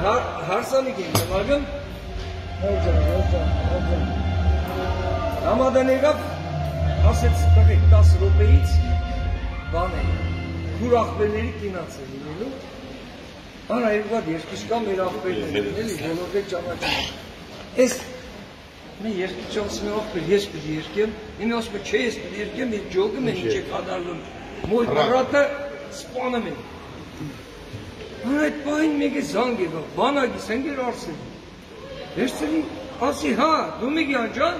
հարսանիք ենք նվագում, Հոջա, հոջա, հոջա։ Ռամադան եկավ, ասեց տղեկ 10 րոպեից բան է, քուր աղբերների կինաց է լինելու, Արա երկու հատ երկիշ կա մեր աղբերները, էլի բոլորը ճանաչում։ Էս մի երկու չասում եմ աղբեր, ես պիտի երկեմ, ինձ ասում եմ չէ, ես պիտի երկեմ, ես ջոգում եմ, ինչ է կատարվում։ Մոյ բրատը սպանում են։ այդ պահին մեկը զանգ եղավ, բանակիս ընկեր արսեն։ Վերցրի, ասի հա, Դումիգյան ջան,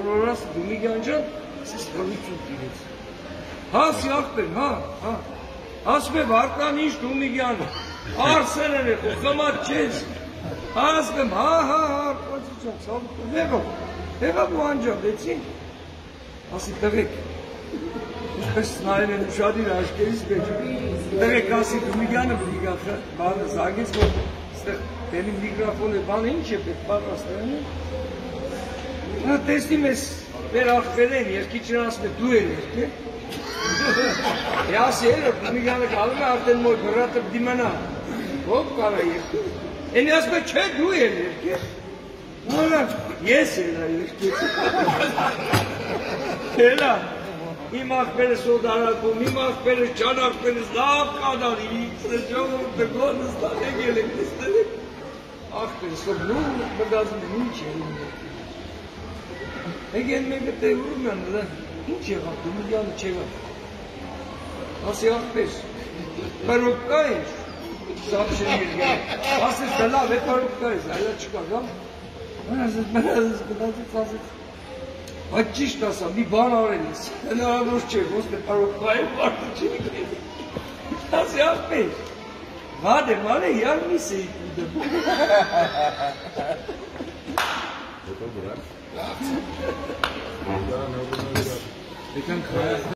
օրորաս Դումիգյան ջան, ասես հալություն տիրեց։ Հա, սի աղբեր, հա, հա։ Ասում է Վարդան ինչ Դումիգյանը, Արսենն է, խմած չես։ Ասում հա, հա, հա, կոչիչան, ցավոք, եղավ։ Եղավ ու անջատեցին։ Ասի տղեկ, ինչպես նայել են ուշադիր աչքերից մեջ։ Տղեկ ասի Դումիգյանը պիտի գա, բանը զանգեց, որ այստեղ դերի միկրոֆոնը բանը ինչ է պետք պատրաստել։ Նա տեսնում ես մեր աղբերեն երկիչն ասում է դու ես երկե։ Ես երբ Դումիգյանը գալու է արդեն մոտ բրատը դիմանա։ Ո՞վ կարա երկու։ Էնի ասում է չէ դու ես երկե։ Նորա ես եմ երկե։ Հելա Իմ աղբերը սոդարակում, իմ աղբերը ճանախբերը լավ կանարի, սրջողը գոնս տան եկել եք նստել եք։ Աղբերը սոբնում մգազում են ինչ է իմ Եկեն մեկը տևում են, ինչ եղավ, դու միանը չեղավ։ Ասի աղբեր, պարոկկա ես, սապշեն երգել, ասես դլավ է պարոկկա ես, այլա չկա, գամ։ Ասես, մնացես, գնացես, ասես, Այդ ճիշտ ասա, մի բան արել ես, հնարավոր չէ, է պարոկկա է, մարդը չի Ասի աղբեր, վադե, մանե, յար մի սեի կուդը։ Հետո բրա։ Եկան քայլ